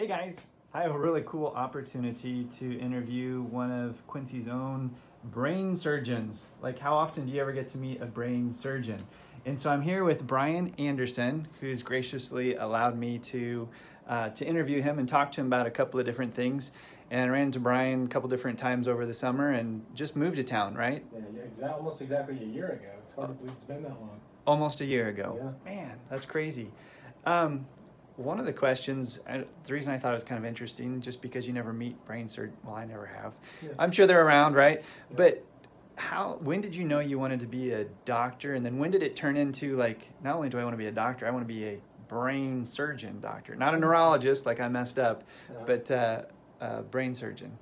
Hey guys, I have a really cool opportunity to interview one of Quincy's own brain surgeons. Like, how often do you ever get to meet a brain surgeon? And so I'm here with Brian Anderson, who's graciously allowed me to uh, to interview him and talk to him about a couple of different things. And I ran into Brian a couple different times over the summer and just moved to town, right? Yeah, exa- almost exactly a year ago. It's hard to believe it's been that long. Almost a year ago. Yeah. Man, that's crazy. Um, one of the questions, I, the reason I thought it was kind of interesting, just because you never meet brain surgeons. Well, I never have. Yeah. I'm sure they're around, right? Yeah. But how? When did you know you wanted to be a doctor, and then when did it turn into like? Not only do I want to be a doctor, I want to be a brain surgeon doctor, not a neurologist like I messed up, Uh, but uh, a brain surgeon.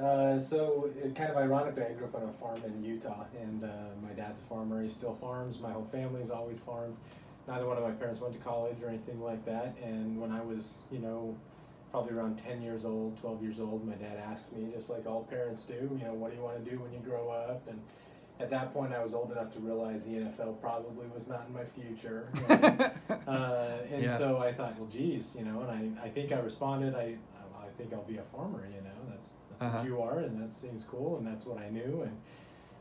Uh, so, it, kind of ironically, I grew up on a farm in Utah, and uh, my dad's a farmer. He still farms. My whole family's always farmed. Neither one of my parents went to college or anything like that. And when I was, you know, probably around 10 years old, 12 years old, my dad asked me, just like all parents do, you know, what do you want to do when you grow up? And at that point, I was old enough to realize the NFL probably was not in my future. And, uh, and Yeah. so I thought, well, geez, you know, and I, I think I responded, I, I think I'll be a farmer, you know, that's, that's Uh-huh. what you are, and that seems cool, and that's what I knew. And,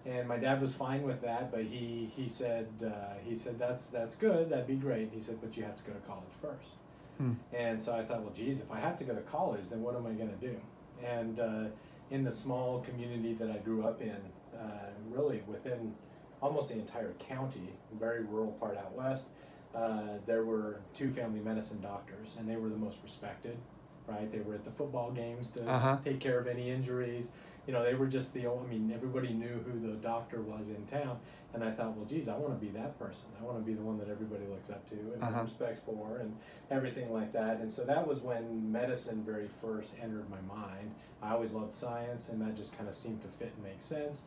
and my dad was fine with that, but he, he said, uh, he said, that's, that's good, that'd be great. He said, but you have to go to college first. Hmm. And so I thought, well, geez, if I have to go to college, then what am I going to do? And uh, in the small community that I grew up in, uh, really within almost the entire county, very rural part out west, uh, there were two family medicine doctors, and they were the most respected. Right, they were at the football games to Uh-huh. take care of any injuries. You know, they were just the. only- I mean, everybody knew who the doctor was in town, and I thought, well, geez, I want to be that person. I want to be the one that everybody looks up to and Uh-huh. respect for, and everything like that. And so that was when medicine very first entered my mind. I always loved science, and that just kind of seemed to fit and make sense.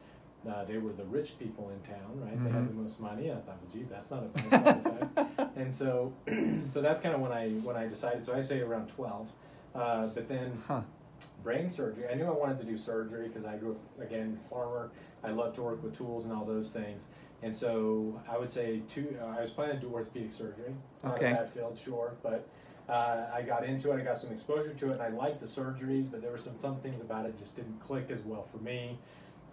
Uh, they were the rich people in town, right? They had the most money. And I thought, well, geez, that's not a bad side effect. And so, so that's kind of when I when I decided. So I say around twelve, uh, but then Huh. Brain surgery. I knew I wanted to do surgery because I grew up again farmer. I love to work with tools and all those things. And so I would say two. Uh, I was planning to do orthopedic surgery. Okay. a bad field, sure, but uh, I got into it. I got some exposure to it, and I liked the surgeries, but there were some some things about it just didn't click as well for me.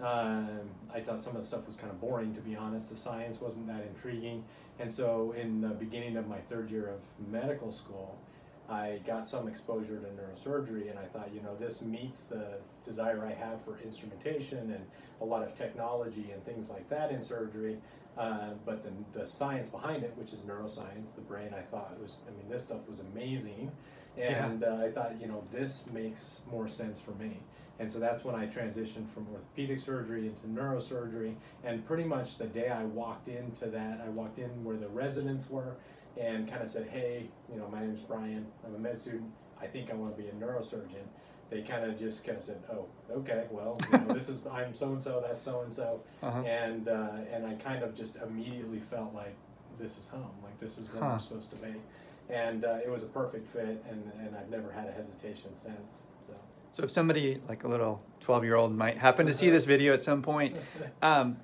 Um, I thought some of the stuff was kind of boring, to be honest. The science wasn't that intriguing. And so, in the beginning of my third year of medical school, I got some exposure to neurosurgery, and I thought, you know, this meets the desire I have for instrumentation and a lot of technology and things like that in surgery. Uh, but the, the science behind it, which is neuroscience, the brain, I thought was, I mean, this stuff was amazing. Yeah. And uh, I thought, you know, this makes more sense for me. And so that's when I transitioned from orthopedic surgery into neurosurgery. And pretty much the day I walked into that, I walked in where the residents were and kind of said, hey, you know, my name is Brian. I'm a med student. I think I want to be a neurosurgeon. They kind of just kind of said, oh, okay, well, you know, this is, I'm so and so, that's so and so. And, uh, and I kind of just immediately felt like this is home, like this is where Huh. I'm supposed to be. And uh, it was a perfect fit, and, and I've never had a hesitation since. So. So if somebody like a little twelve-year-old might happen to see this video at some point, um,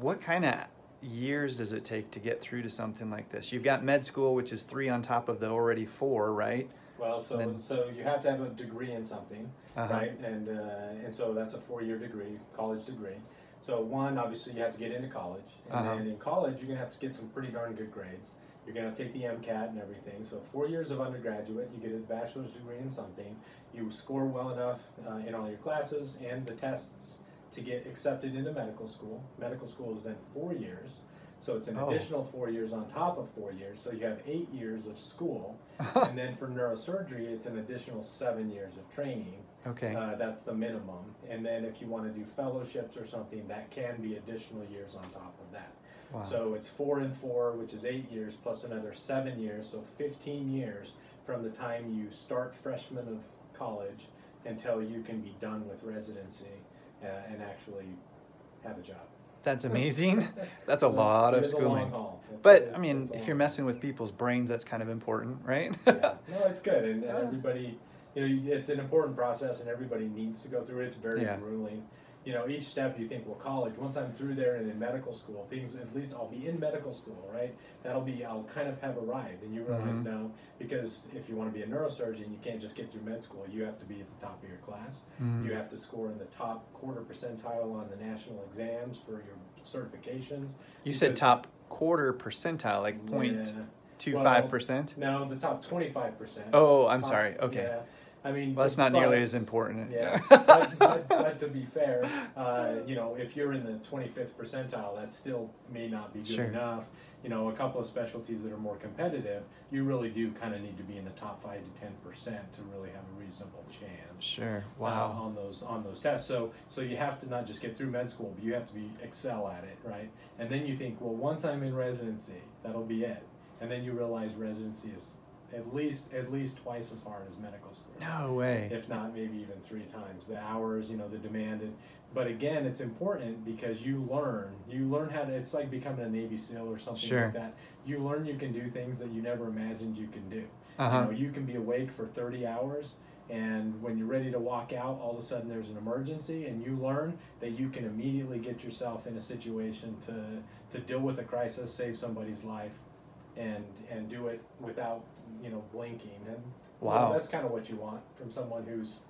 what kind of years does it take to get through to something like this? You've got med school, which is three on top of the already four, right? Well, so Then- so you have to have a degree in something, Uh-huh. right? And uh, and so that's a four-year degree, college degree. So one, obviously, you have to get into college, and Uh-huh. then in college, you're gonna have to get some pretty darn good grades. You're gonna to take the MCAT and everything. So four years of undergraduate, you get a bachelor's degree in something. You score well enough uh, in all your classes and the tests to get accepted into medical school. Medical school is then four years. So it's an Oh. additional four years on top of four years. So you have eight years of school and then for neurosurgery, it's an additional seven years of training. Okay. Uh, that's the minimum. And then if you want to do fellowships or something, that can be additional years on top of that. wow. So it's four and four, which is eight years, plus another seven years, so 15 years from the time you start freshman of college until you can be done with residency uh, and actually have a job. That's amazing. That's a So lot of is a long schooling. It's- But it's- I mean, if you're messing with people's brains, that's kind of important, right? yeah. No, it's good, and, and everybody, you know, it's an important process, and everybody needs to go through it. It's very Yeah. You know, each step you think, well, college, once I'm through there and in medical school, things, at least I'll be in medical school, right? That'll be, I'll kind of have arrived. And you realize Mhm. no, because if you want to be a neurosurgeon, you can't just get through med school. You have to be at the top of your class. Mhm. You have to score in the top quarter percentile on the national exams for your certifications. You said top quarter percentile, like point Yeah. two Well, five percent. No, the top 25%. Oh, I'm Top- sorry. Okay. Yeah. I mean, Well, that's not nearly as important. Yeah, but, but, but to be fair, uh, you know, if you're in the 25th percentile, that still may not be good Sure. enough. You know, a couple of specialties that are more competitive, you really do kind of need to be in the top five to 10 percent to really have a reasonable chance. Sure. uh, Wow. on those on those tests. So so you have to not just get through med school, but you have to be excel at it, right? And then you think, well, once I'm in residency, that'll be it. And then you realize residency is at least at least twice as hard as medical school no way. if not maybe even three times the hours you know the demanded but again it's important because you learn you learn how to it's like becoming a navy seal or something Sure. like that you learn you can do things that you never imagined you can do Uh huh. you know you can be awake for 30 hours and when you're ready to walk out all of a sudden there's an emergency and you learn that you can immediately get yourself in a situation to to deal with a crisis save somebody's life and and do it without you know blinking and you know, Wow. that's kind of what you want from someone who's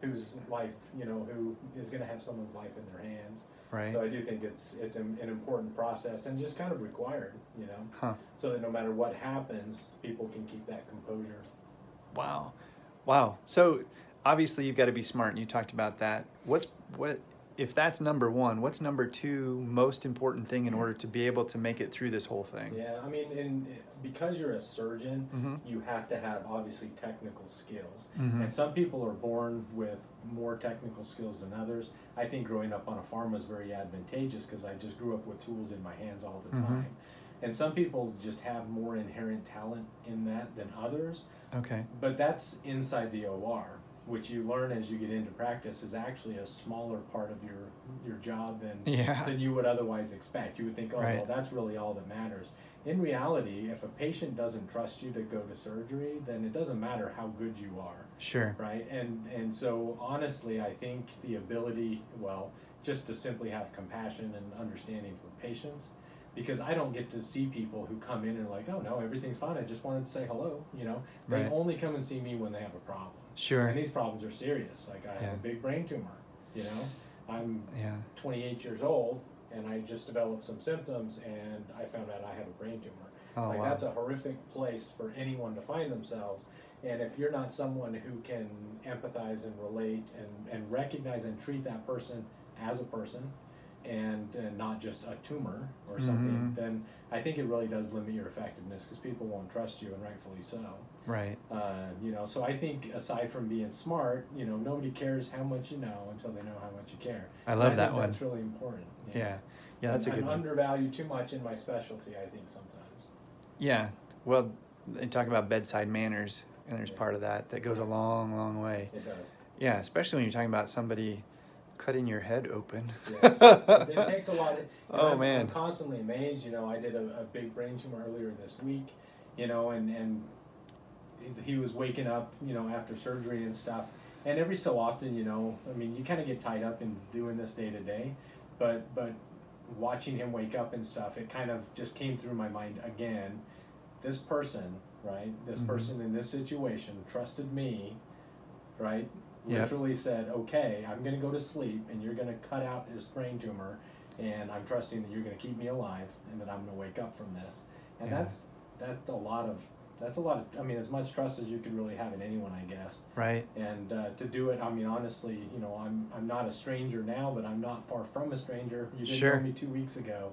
whose life you know who is going to have someone's life in their hands Right. so i do think it's it's an, an important process and just kind of required you know Huh. so that no matter what happens people can keep that composure Wow. Wow. So obviously you've got to be smart and you talked about that. What's what if that's number 1, what's number 2 most important thing in order to be able to make it through this whole thing? yeah i mean and because you're a surgeon Mhm. you have to have obviously technical skills Mhm. and some people are born with more technical skills than others i think growing up on a farm was very advantageous because i just grew up with tools in my hands all the Mhm. time and some people just have more inherent talent in that than others Okay. but that's inside the or which you learn as you get into practice is actually a smaller part of your your job than Yeah. than you would otherwise expect. You would think, oh, well, that's really all that matters. In reality, if a patient doesn't trust you to go to surgery, then it doesn't matter how good you are, Sure. right? And and so honestly, I think the ability, well, just to simply have compassion and understanding for patients, because I don't get to see people who come in and are like, oh no, everything's fine. I just wanted to say hello. You know, they Right. only come and see me when they have a problem, Sure. and these problems are serious. Like I have a big brain tumor. You know, I'm Yeah. 28 years old and I just developed some symptoms and I found out I have a brain tumor. Oh, like wow. that's a horrific place for anyone to find themselves. And if you're not someone who can empathize and relate and, and recognize and treat that person as a person and, and not just a tumor or something, Mhm. then I think it really does limit your effectiveness because people won't trust you and rightfully so. Right. Uh, you know, so I think aside from being smart, you know, nobody cares how much you know until they know how much you care. I love think that one. That's really important. Yeah. Yeah, that's a I'm good one. undervalued too much in my specialty, I think sometimes. Yeah. Well, they talk about bedside manners, and there's Yeah. part of that that goes a long, long way. It does. Yeah, especially when you're talking about somebody cutting your head open. Yes. it takes a lot. Of, Oh, I'm, man. I'm constantly amazed. You know, I did a, a big brain tumor earlier this week. You know, and and he- was waking up. You know, after surgery and stuff. And every so often, you know, I mean, you kind of get tied up in doing this day to day, but but watching him wake up and stuff, it kind of just came through my mind again. This person, right? This Mhm. person in this situation trusted me, right? Yep. Literally said, "Okay, I'm going to go to sleep, and you're going to cut out this brain tumor, and I'm trusting that you're going to keep me alive, and that I'm going to wake up from this." And Yeah. that's that's a lot of that's a lot of I mean, as much trust as you could really have in anyone, I guess Right. and uh, to do it i mean honestly you know i'm i'm not a stranger now but i'm not far from a stranger you didn't Sure. know me two weeks ago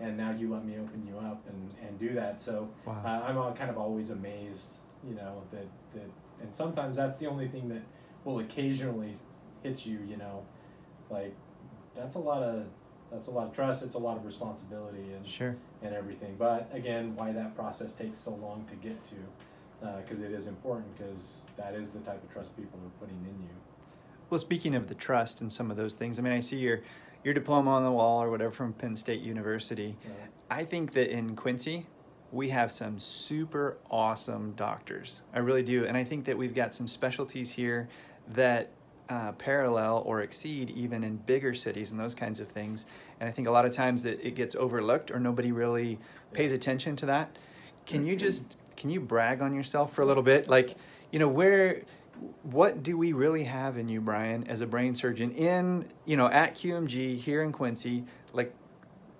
and now you let me open you up and and do that so Wow. uh, i'm all kind of always amazed you know that that and sometimes that's the only thing that will occasionally hit you you know like that's a lot of that's a lot of trust it's a lot of responsibility and Sure. and everything. But again, why that process takes so long to get to, uh, because it is important, because that is the type of trust people are putting in you. Well, speaking of the trust and some of those things, I mean, I see your your diploma on the wall or whatever from Penn State University. know. I think that in Quincy, we have some super awesome doctors. I really do. And I think that we've got some specialties here that uh, parallel or exceed even in bigger cities and those kinds of things. And I think a lot of times it, it gets overlooked or nobody really pays attention to that. Can you just can you brag on yourself for a little bit? Like, you know, where what do we really have in you, Brian, as a brain surgeon in, you know, at QMG here in Quincy? Like,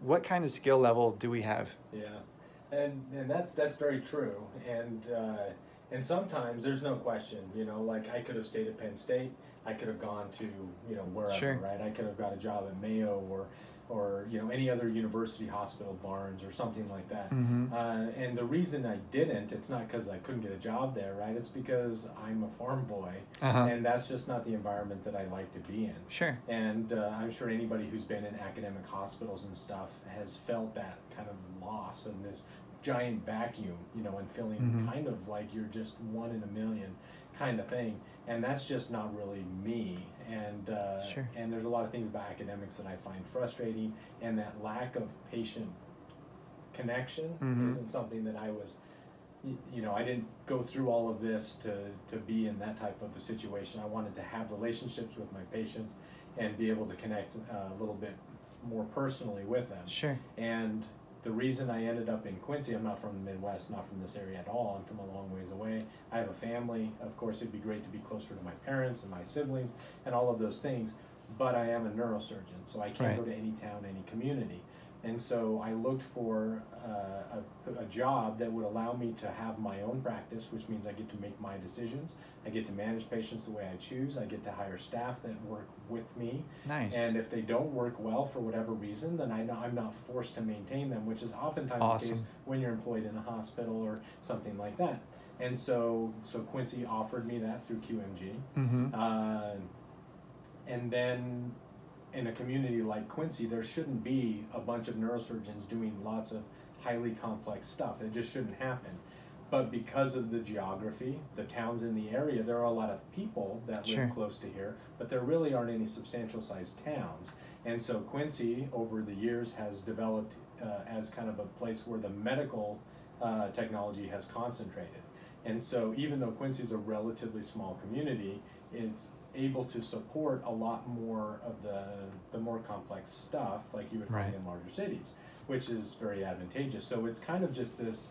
what kind of skill level do we have? Yeah, and and that's that's very true. And uh, and sometimes there's no question, you know, like I could have stayed at Penn State, I could have gone to you know wherever, Sure. right? I could have got a job at Mayo or or you know any other university hospital, Barnes or something like that. Mhm. Uh, and the reason I didn't, it's not because I couldn't get a job there, right? It's because I'm a farm boy, Uh-huh. and that's just not the environment that I like to be in. Sure. And uh, I'm sure anybody who's been in academic hospitals and stuff has felt that kind of loss and this giant vacuum, you know, and feeling Mhm. kind of like you're just one in a million kind of thing. And that's just not really me. And uh, Sure. and there's a lot of things about academics that I find frustrating, and that lack of patient connection Mhm. isn't something that I was you know, I didn't go through all of this to, to be in that type of a situation. I wanted to have relationships with my patients and be able to connect uh, a little bit more personally with them. Sure. And the reason I ended up in Quincy, I'm not from the Midwest, not from this area at all. I'm from a long ways away. I have a family. Of course, it'd be great to be closer to my parents and my siblings and all of those things. But I am a neurosurgeon, so I can't Right. go to any town, any community. And so I looked for uh, a, a job that would allow me to have my own practice, which means I get to make my decisions. I get to manage patients the way I choose. I get to hire staff that work with me. Nice. And if they don't work well for whatever reason, then I know I'm not forced to maintain them, which is oftentimes Awesome. the case when you're employed in a hospital or something like that. And so, so Quincy offered me that through QMG. mm-hmm. Uh, and then in a community like Quincy, there shouldn't be a bunch of neurosurgeons doing lots of highly complex stuff. It just shouldn't happen. But because of the geography, the towns in the area, there are a lot of people that live Sure. close to here, but there really aren't any substantial sized towns. And so Quincy, over the years, has developed uh, as kind of a place where the medical uh, technology has concentrated. And so, even though Quincy is a relatively small community, it's able to support a lot more of the the more complex stuff like you would find Right. in larger cities, which is very advantageous. So it's kind of just this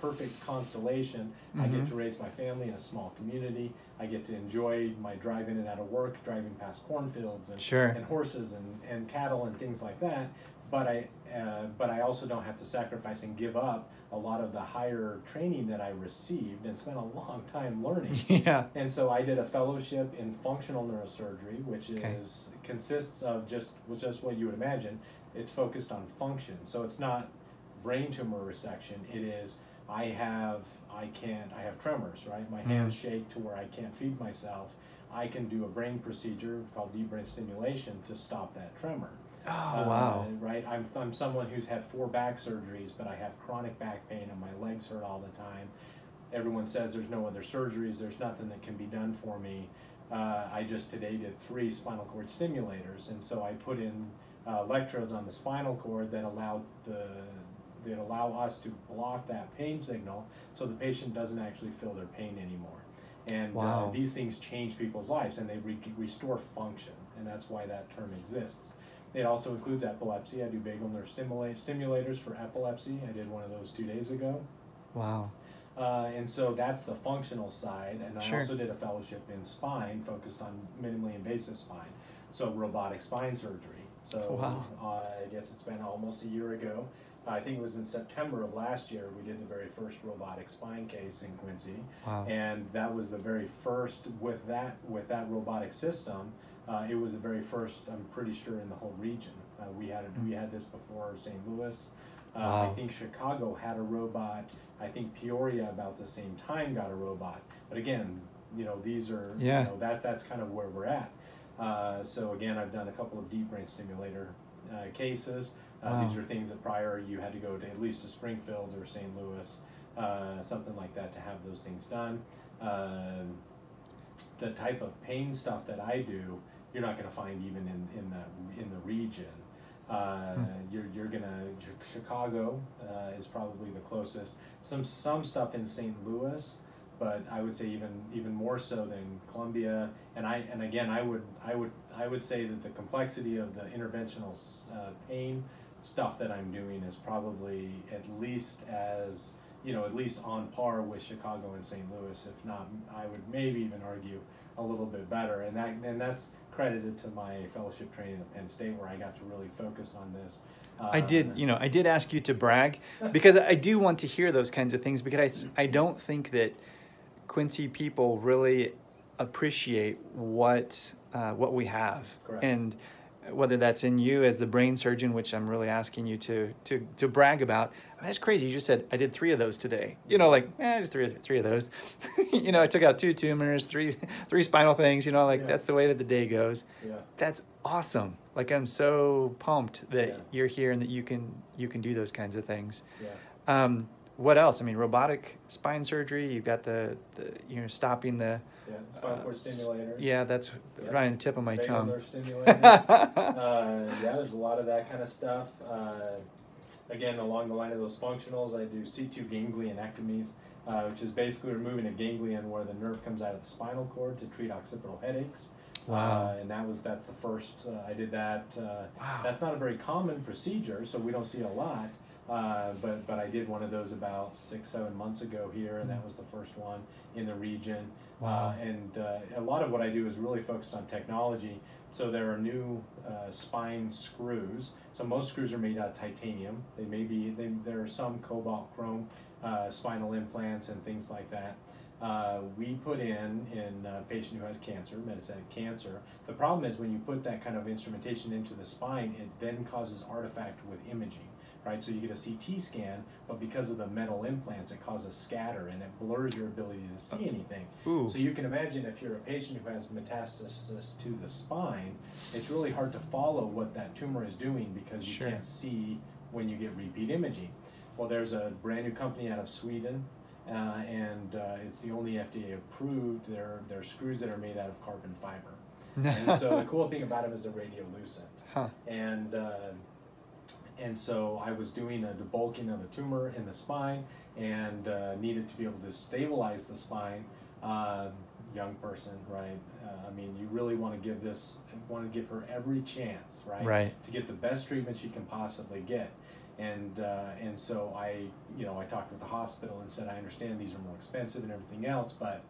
perfect constellation. I get Mhm. to raise my family in a small community. I get to enjoy my drive in and out of work, driving past cornfields and, Sure. and horses and, and cattle and things like that. But I uh, but I also don't have to sacrifice and give up a lot of the higher training that I received and spent a long time learning. yeah. And so I did a fellowship in functional neurosurgery, which Okay. is consists of just which is what you would imagine. It's focused on function, so it's not brain tumor resection. It is I have I can't I have tremors, right? My hands Mhm. shake to where I can't feed myself. I can do a brain procedure called deep brain stimulation to stop that tremor. Oh Uh, wow. right. I'm, I'm someone who's had four back surgeries, but I have chronic back pain and my legs hurt all the time. Everyone says there's no other surgeries, there's nothing that can be done for me. Uh, I just today did three spinal cord stimulators, and so I put in uh, electrodes on the spinal cord that allow the that allow us to block that pain signal, so the patient doesn't actually feel their pain anymore. And Wow. uh, these things change people's lives, and they re- restore function, and that's why that term exists. It also includes epilepsy. I do vagal nerve stimula- stimulators for epilepsy. I did one of those two days ago. Wow. Uh, and so that's the functional side. And I Sure. also did a fellowship in spine focused on minimally invasive spine. So robotic spine surgery. So Wow. uh, I guess it's been almost a year ago. I think it was in September of last year we did the very first robotic spine case in Quincy Wow. and that was the very first with that with that robotic system. Uh, it was the very first, I'm pretty sure, in the whole region. Uh, we had it, we had this before St. Louis. Uh, I think Chicago had a robot. I think Peoria about the same time got a robot. But again, you know, these are Yeah. you know that that's kind of where we're at. Uh, so again, I've done a couple of deep brain stimulator uh, cases. Uh, These are things that prior you had to go to at least to Springfield or St. Louis, uh, something like that, to have those things done. The type of pain stuff that I do, you're not going to find even in, in the in the region. Uh, Hmm. You're you're gonna Chicago uh, is probably the closest. Some some stuff in St. Louis, but I would say even even more so than Columbia. And I and again, I would I would I would say that the complexity of the interventional uh, pain stuff that I'm doing is probably at least as you know at least on par with Chicago and St. Louis, if not I would maybe even argue a little bit better. And that and that's credited to my fellowship training at Penn State where I got to really focus on this. I did, you know, I did ask you to brag because I do want to hear those kinds of things because I, I don't think that Quincy people really appreciate what uh, what we have Correct. and whether that's in you as the brain surgeon, which I'm really asking you to to to brag about. That's crazy. You just said I did three of those today. You know, like eh, just three three of those. you know, I took out two tumors, three three spinal things. You know, like Yeah. that's the way that the day goes. Yeah. That's awesome. Like I'm so pumped that Yeah. you're here and that you can you can do those kinds of things. Yeah. Um, what else? I mean, robotic spine surgery. You've got the, the you know stopping the. Yeah. Spinal cord uh, stimulators. Yeah, that's Yeah. right on the tip of my vagal tongue. nerve stimulators. uh, yeah, there's a lot of that kind of stuff. Uh, again, along the line of those functionals, I do C2 ganglionectomies, uh, which is basically removing a ganglion where the nerve comes out of the spinal cord to treat occipital headaches. Wow. Uh, and that was that's the first uh, I did that. Uh, Wow. That's not a very common procedure, so we don't see a lot. Uh, but but I did one of those about six seven months ago here, and that was the first one in the region. Wow. Uh, and uh, a lot of what I do is really focused on technology. So there are new uh, spine screws. So most screws are made out of titanium. They may be they, there are some cobalt chrome uh, spinal implants and things like that. Uh, we put in in a patient who has cancer, metastatic cancer. The problem is when you put that kind of instrumentation into the spine, it then causes artifact with imaging, right? So you get a CT scan, but because of the metal implants, it causes scatter and it blurs your ability to see anything. Ooh. So you can imagine if you're a patient who has metastasis to the spine, it's really hard to follow what that tumor is doing because you Sure. can't see when you get repeat imaging. Well, there's a brand new company out of Sweden, uh, and uh, it's the only FDA approved. They're, they're screws that are made out of carbon fiber. and so the cool thing about them is they're radiolucent. Huh. And uh, and so I was doing a debulking of a tumor in the spine and uh, needed to be able to stabilize the spine. Um, young person, right? Uh, I mean, you really want to give this, want to give her every chance, right? Right. To get the best treatment she can possibly get. And uh, and so I, you know, I talked with the hospital and said, I understand these are more expensive and everything else, but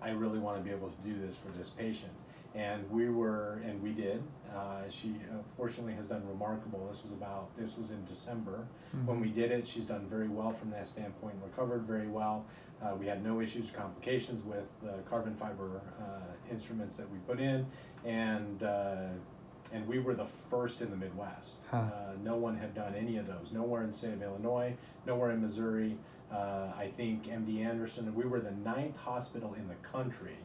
I really want to be able to do this for this patient. And we were, and we did. Uh, she uh, fortunately has done remarkable. This was about, this was in December. When we did it, she's done very well from that standpoint, recovered very well. Uh, we had no issues, complications with the carbon fiber uh, instruments that we put in, and uh, and we were the first in the Midwest. Huh. Uh, no one had done any of those. Nowhere in the state of Illinois, nowhere in Missouri. Uh, I think MD Anderson. We were the ninth hospital in the country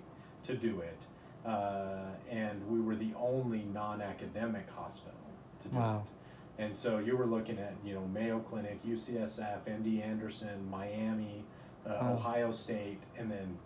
to do it, uh, and we were the only non-academic hospital to do Wow. it. And so you were looking at, you know, Mayo Clinic, UCSF, MD Anderson, Miami, uh, Wow. Ohio State, and then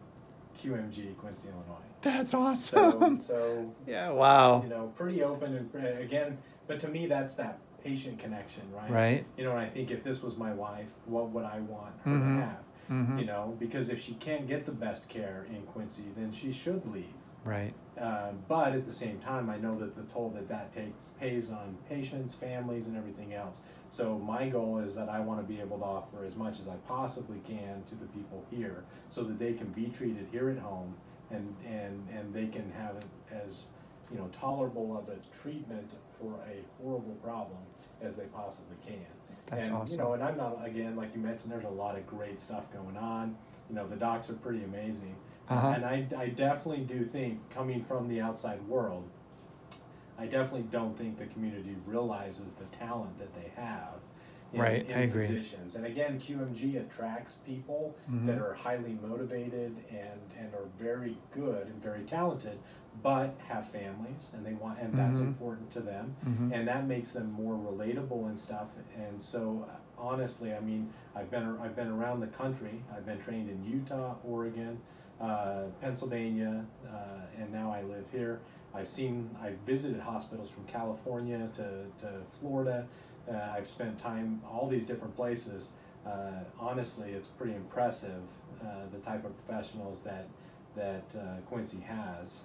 QMG, Quincy, Illinois. That's awesome. so yeah. Wow. you know, pretty open and uh, again, but to me, that's that patient connection, right? Right. You know, and I think if this was my wife, what would I want her Mhm. to have? Mm-hmm. You know, because if she can't get the best care in Quincy, then she should leave. Right. Uh, but at the same time, I know that the toll that that takes pays on patients, families, and everything else. So my goal is that I want to be able to offer as much as I possibly can to the people here, so that they can be treated here at home, and and and they can have it as you know tolerable of a treatment for a horrible problem as they possibly can. That's and, awesome. You know, and I'm not again like you mentioned. There's a lot of great stuff going on. You know, the docs are pretty amazing. Uh-huh. And I, I definitely do think, coming from the outside world, I definitely don't think the community realizes the talent that they have in, Right, in I agree. And again, QMG attracts people Mhm. that are highly motivated and, and are very good and very talented, but have families and they want and that's Mhm. important to them Mhm. and that makes them more relatable and stuff. And so, honestly, I mean, I've been I've been around the country. I've been trained in Utah, Oregon, uh, Pennsylvania, uh, and now I live here. I've seen I've visited hospitals from California to to Florida. Uh, I've spent time all these different places. Uh, honestly, it's pretty impressive uh, the type of professionals that that uh, Quincy has,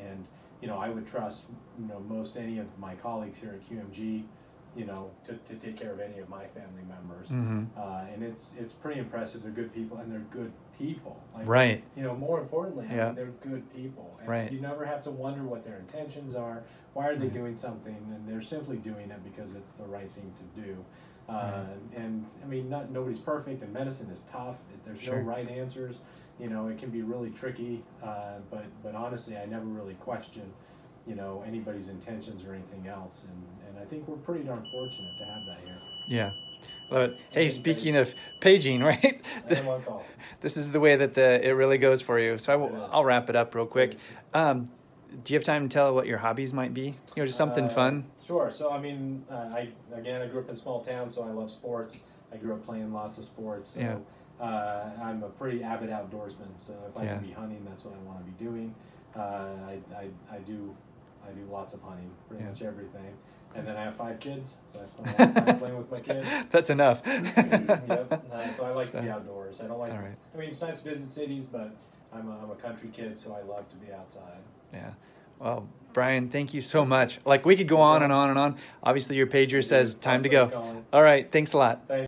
and you know I would trust you know most any of my colleagues here at QMG, you know to, to take care of any of my family members, Mm-hmm. uh, and it's it's pretty impressive. They're good people and they're good people. Like, Right. You know, more importantly, I mean, they're good people. And Right. You never have to wonder what their intentions are. Why are they Right. doing something? And they're simply doing it because it's the right thing to do. Uh, Right. And I mean, not nobody's perfect, and medicine is tough. There's Sure. no right answers. You know, it can be really tricky. Uh, but but honestly, I never really question, you know, anybody's intentions or anything else. And I think we're pretty darn fortunate to have that here. Yeah. But hey, speaking of paging, right? I don't want to call. this is the way that the it really goes for you. So I will. I'll wrap it up real quick. Um, do you have time to tell what your hobbies might be? You know, just something Uh, fun. Sure. So I mean, uh, I again, I grew up in small town, so I love sports. I grew up playing lots of sports. So, Yeah. Uh, I'm a pretty avid outdoorsman. So if I Yeah. can be hunting, that's what I want to be doing. Uh, I, I, I do I do lots of hunting, pretty Yeah. much everything. And then I have five kids, so I spend a lot of time playing with my kids. That's enough. yep. Uh, so I like to be outdoors. I don't like. Right. I mean, it's nice to visit cities, but I'm a, I'm a country kid, so I love to be outside. Yeah. Well, Brian, thank you so much. Like we could go on and on and on. Obviously, your pager says time to go. All right. Thanks a lot. Thanks.